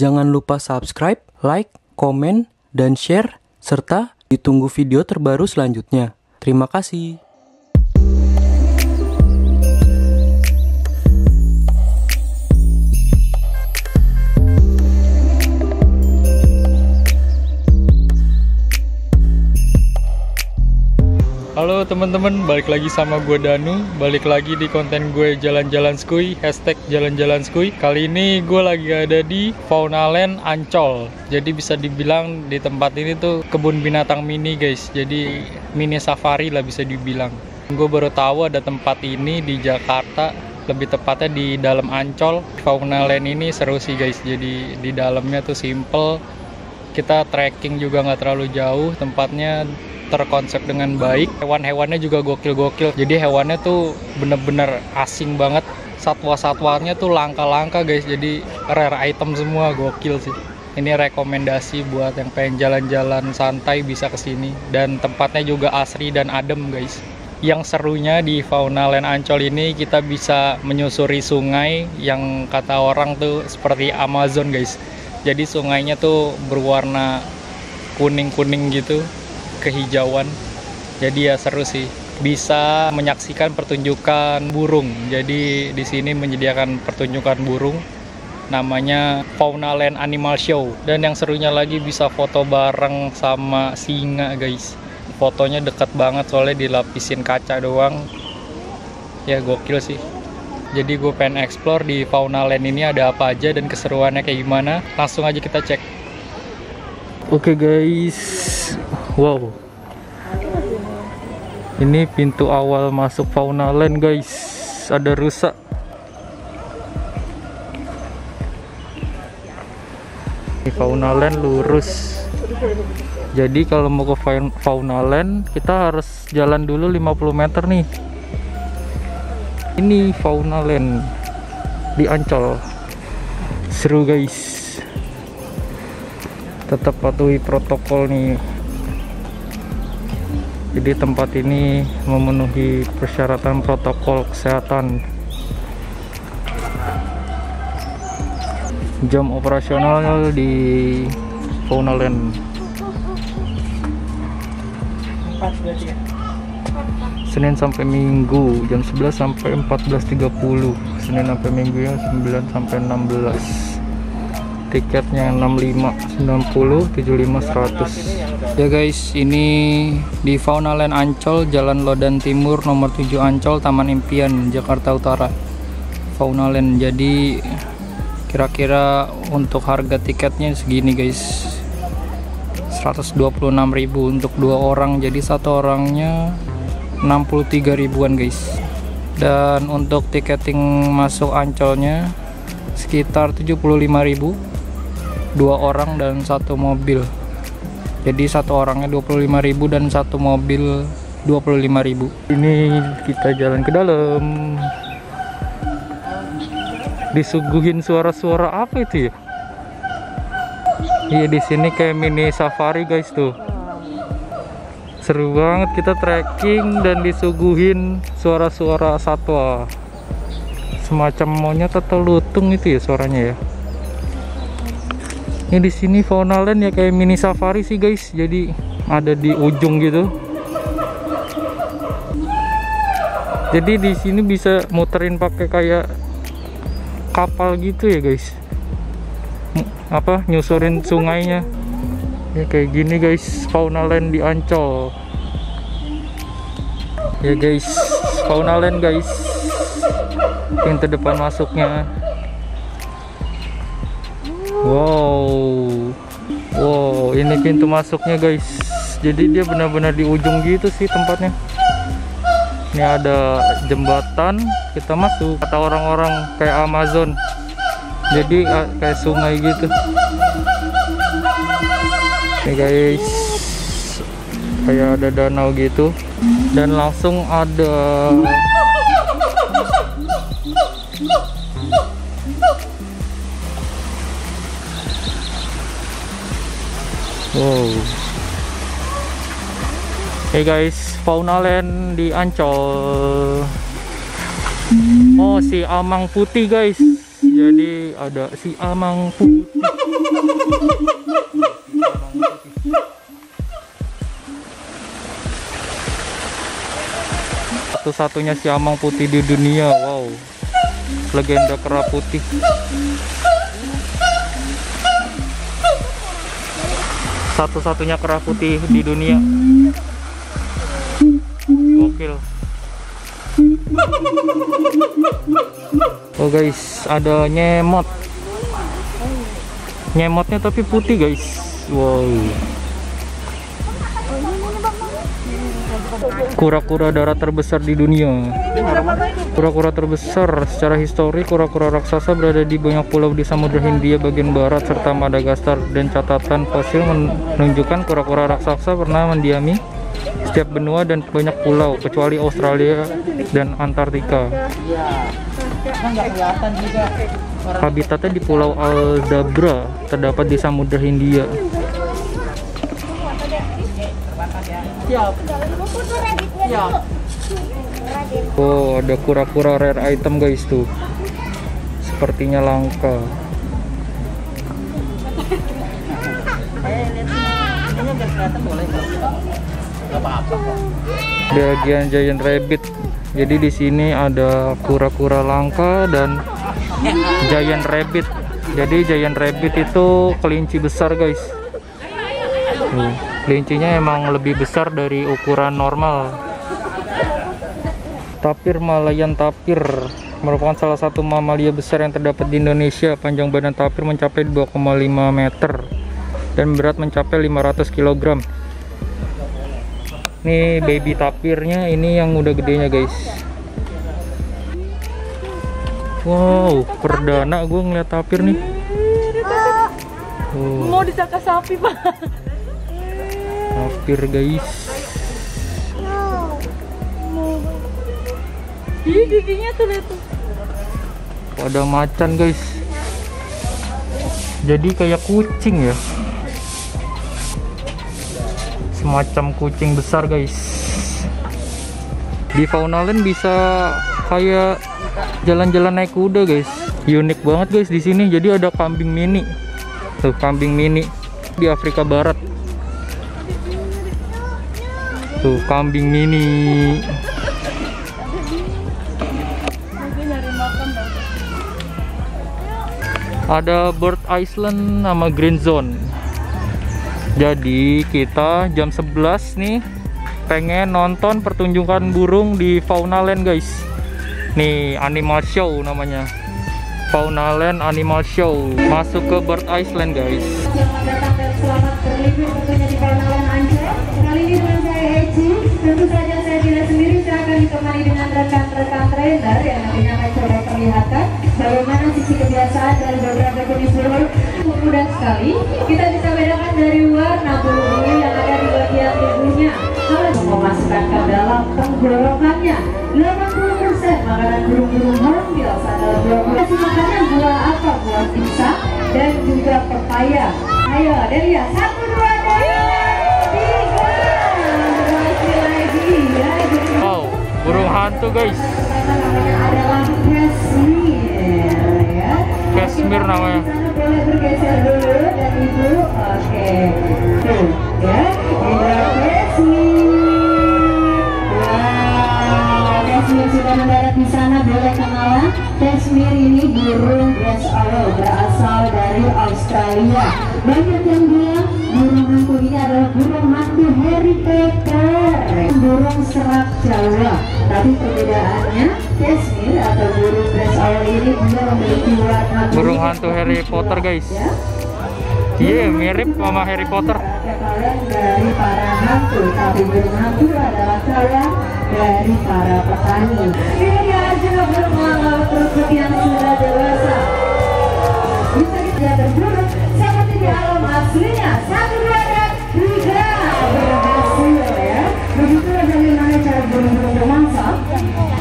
Jangan lupa subscribe, like, komen, dan share, serta ditunggu video terbaru selanjutnya. Terima kasih. Halo teman-teman, balik lagi sama gue Danu. Balik lagi di konten gue Jalan-Jalan Skui Hashtag Jalan-Jalan Skui. Kali ini gue lagi ada di Fauna Land Ancol. Jadi bisa dibilang di tempat ini tuh kebun binatang mini guys. Jadi mini safari lah bisa dibilang. Gue baru tahu ada tempat ini di Jakarta Lebih tepatnya di dalam Ancol. Fauna Land ini seru sih guys. Jadi di dalamnya tuh simple. Kita trekking juga nggak terlalu jauh. Tempatnya terkonsep dengan baik. Hewan-hewannya juga gokil-gokil. Jadi hewannya tuh bener-bener asing banget. Satwa-satwanya tuh langka-langka guys. Jadi rare item semua gokil sih. Ini rekomendasi buat yang pengen jalan-jalan santai bisa ke sini dan tempatnya juga asri dan adem guys. Yang serunya di Fauna Land Ancol ini kita bisa menyusuri sungai yang kata orang tuh seperti Amazon guys. Jadi sungainya tuh berwarna kuning-kuning gitu kehijauan. Jadi ya seru sih. Bisa menyaksikan pertunjukan burung. Jadi di sini menyediakan pertunjukan burung namanya Fauna Land Animal Show. Dan yang serunya lagi bisa foto bareng sama singa guys. Fotonya dekat banget soalnya dilapisin kaca doang. Ya gokil sih. Jadi gue pengen explore di Fauna Land ini ada apa aja dan keseruannya kayak gimana. Langsung aja kita cek. Oke guys, wow. Ini pintu awal masuk Fauna Land guys. Ada rusak. Di Fauna Land lurus. Jadi kalau mau ke Fauna Land kita harus jalan dulu 50 meter nih. Ini Fauna Land di Ancol. Seru guys tetap patuhi protokol nih jadi tempat ini memenuhi persyaratan protokol kesehatan. Jam operasional di Fauna Land Senin sampai Minggu jam 11 sampai 14.30 Senin sampai Minggu ya 9 sampai 16 tiketnya 65 90 75 100 ya guys ini di Fauna Land Ancol Jalan Lodan Timur nomor 7 Ancol Taman Impian Jakarta Utara. Fauna Land. Jadi kira-kira untuk harga tiketnya segini guys. 126.000 untuk dua orang. Jadi satu orangnya 63 ribuan guys. Dan untuk tiketing masuk Ancolnya sekitar 75.000 dua orang dan satu mobil. Jadi satu orangnya 25.000 dan satu mobil 25.000 ini kita jalan ke dalam. Disuguhin suara-suara apa itu ya? Iya di sini kayak mini safari guys tuh. Seru banget kita trekking dan disuguhin suara-suara satwa. Semacam monyet atau lutung itu ya suaranya ya ini di sini fauna land ya kayak mini safari sih guys. Jadi ada di ujung gitu. Jadi di sini bisa muterin pakai kayak kapal gitu ya guys. Apa nyusurin sungainya. Ya kayak gini guys. Fauna land di Ancol. Ya guys. Fauna land guys. Pintu depan masuknya Wow, wow, ini pintu masuknya guys. Jadi dia benar-benar di ujung gitu sih tempatnya. Ini ada jembatan, kita masuk. Kata orang-orang kayak Amazon. Jadi kayak sungai gitu. Ini guys, kayak ada danau gitu. Dan langsung ada Wow. Hey guys, Fauna Land di Ancol. Oh, si amang putih guys. Jadi ada si Amang Putih. Satu-satunya si Amang Putih di dunia. Wow. Legenda kera putih. Satu-satunya kera putih di dunia. Gokil. Oh guys, ada nyemot. Nyemotnya tapi putih guys. Wow. Kura-kura darat terbesar di dunia. Kura-kura terbesar secara histori, kura-kura raksasa berada di banyak pulau di Samudra Hindia bagian barat serta Madagaskar dan catatan fosil menunjukkan kura-kura raksasa pernah mendiami setiap benua dan banyak pulau kecuali Australia dan Antartika. Habitatnya di Pulau Aldabra terdapat di Samudra Hindia. Oh, ada kura-kura rare item guys tuh. Sepertinya langka. Bagian giant rabbit. Jadi di sini ada kura-kura langka dan giant rabbit. Jadi giant rabbit itu kelinci besar guys. Tuh, kelincinya emang lebih besar dari ukuran normal. Tapir Malayan tapir merupakan salah satu mamalia besar yang terdapat di Indonesia. Panjang badan tapir mencapai 2,5 meter dan berat mencapai 500 kg. Nih baby tapirnya ini yang udah gedenya guys. Wow, perdana gue ngeliat tapir nih. Oh, Mau disangka sapi, Pak. Tapir guys. Ih, giginya tuh lihat tuh. Ada macan guys. Jadi kayak kucing ya. Semacam kucing besar guys. Di Faunaland bisa kayak jalan-jalan naik kuda guys. Unik banget guys di sini. Jadi ada kambing mini. Tuh kambing mini di Afrika Barat. Tuh kambing mini. Ada Bird Island sama Green Zone. Jadi kita jam 11 nih pengen nonton pertunjukan burung di Faunaland guys. Nih animal show namanya. Faunaland Animal Show. Masuk ke Bird Island guys rekan-rekan trainer yang nantinya akan coba perlihatkan bagaimana sisi kebiasaan dari beberapa jenis burung. Mudah sekali, kita bisa bedakan dari warna bulu-bulu yang ada di bagian tubuhnya. Kalau memasukkan ke dalam tenggorokannya, 80% makanan burung-burung hornbills adalah buah-buah. Kasih makannya buah apa? Buah pisang dan juga pepaya. Ayo, Delia, satu, dua, burung hantu guys pertama namanya ya. Boleh bergeser dulu dan ibu. Oke, tuh ya. Wow, Cashmere sudah mendarat di sana. Boleh kenalan. Cashmere ini burung dress owl berasal dari Australia. Banyak yang bilang burung hantu ini adalah burung hantu Harry Potter. Burung serak Jawa. Tapi perbedaannya, Cashmere atau burung dress owl ini dia memiliki warna burung hantu Harry Potter guys ya. iya mirip sama Harry Potter kalian dari para hantu, tapi burung hantu adalah kalian dari para petani. Ini juga burung laut kerukut yang sudah dewasa. Bisa kita berburu seperti di alam aslinya. Satu, dua, dan tiga. Berhasil ya. Begitulah bagaimana cara burung-burung bermangsa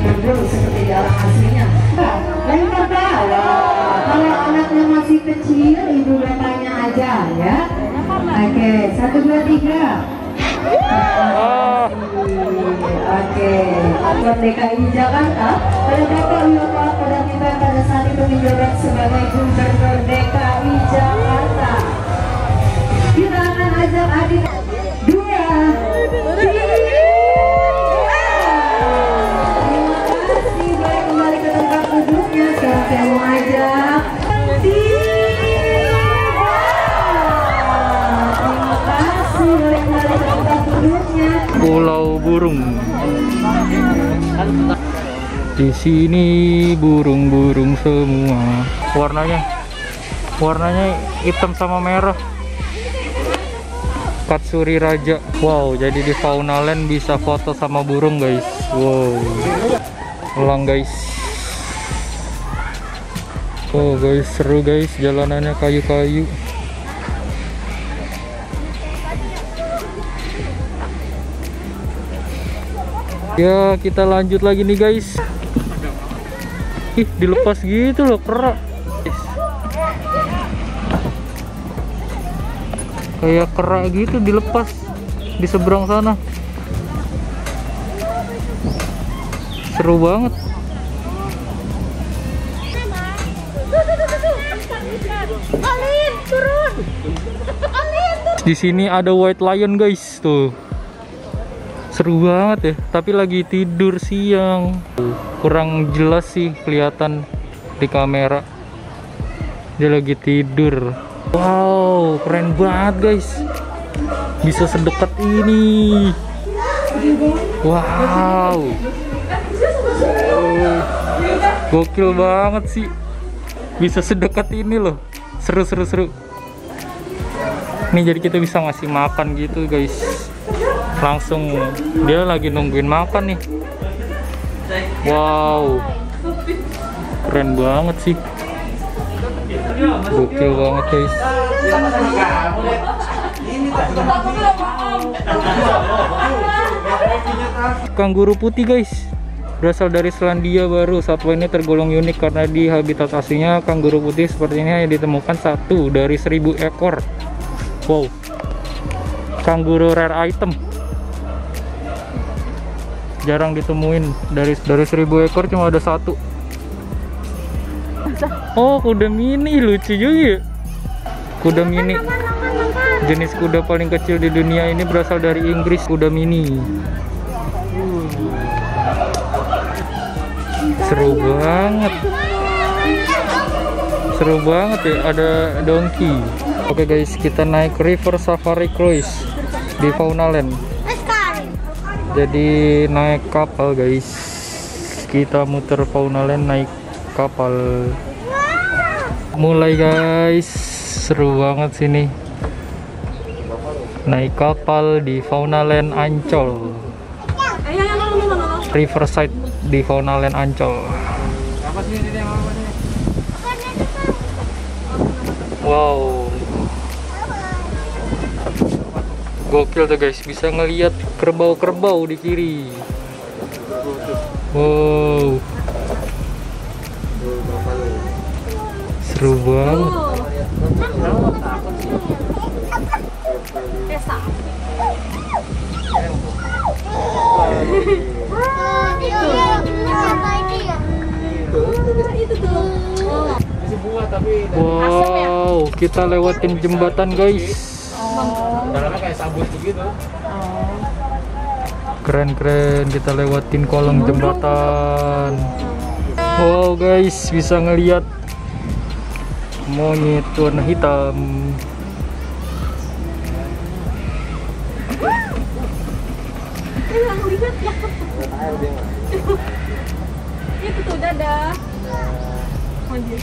berburu seperti di alam aslinya. Nah, lempar bawah. Kalau anaknya masih kecil, ibu bapaknya aja ya. Oke, satu dua tiga. oh Oke, Aktor DKI Jakarta pada Bapak Wiyoto pada kita pada saat itu menjabat sebagai Gubernur DKI Jakarta. Kita akan ajak adik Pulau Burung. Di sini burung-burung semua. Warnanya warnanya hitam sama merah. Katsuri Raja. Wow, jadi di Fauna Land bisa foto sama burung, guys. Wow. Elang, guys. Oh, guys, seru, guys. Jalanannya kayu-kayu. Ya, kita lanjut lagi nih, guys. Ih, dilepas gitu loh, kerak. Kayak kerak gitu dilepas di seberang sana. Seru banget. Alin, turun. Alin, turun. Di sini ada white lion, guys. Tuh. Seru banget ya, tapi lagi tidur siang. Kurang jelas sih kelihatan di kamera. Dia lagi tidur. Wow, keren banget, guys. Bisa sedekat ini. Wow. Gokil banget sih. Bisa sedekat ini loh. Seru seru seru. Nih jadi kita bisa ngasih makan gitu, guys langsung dia lagi nungguin makan nih. Wow. Keren banget sih. Gokil banget guys. Kangguru putih guys. Berasal dari Selandia Baru. Satwa ini tergolong unik karena di habitat aslinya kangguru putih seperti ini hanya ditemukan satu dari seribu ekor. Wow. Kangguru rare item jarang ditemuin. Dari dari seribu ekor cuma ada satu. Oh kuda mini lucu juga ya. Kuda mini. jenis kuda paling kecil di dunia ini berasal dari Inggris kuda mini. Seru banget. Seru banget ya ada donkey. Oke guys kita naik river safari cruise di Fauna Land jadi naik kapal guys. Kita muter Fauna Land naik kapal. Mulai guys. Seru banget sini. Naik kapal di Fauna Land Ancol. Riverside di Fauna Land Ancol. Wow gokil tuh guys. Bisa ngelihat kerbau-kerbau di kiri. Wow. Seru banget. Wow kita lewatin jembatan guys keren keren kita lewatin kolong jembatan. Wow guys bisa ngelihat monyet warna hitam. Itu tuh dadah. Anjir.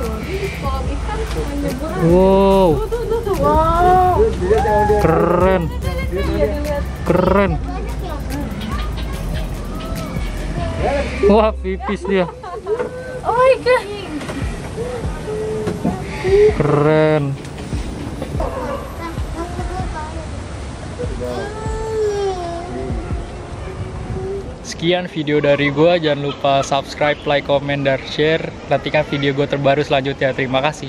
Ini ikan wow Tuh, tuh, tuh, tuh. Wow. keren keren wah pipis dia Oh my god. keren Sekian video dari gua, jangan lupa subscribe, like, comment, dan share. Nantikan video gue terbaru selanjutnya. Terima kasih.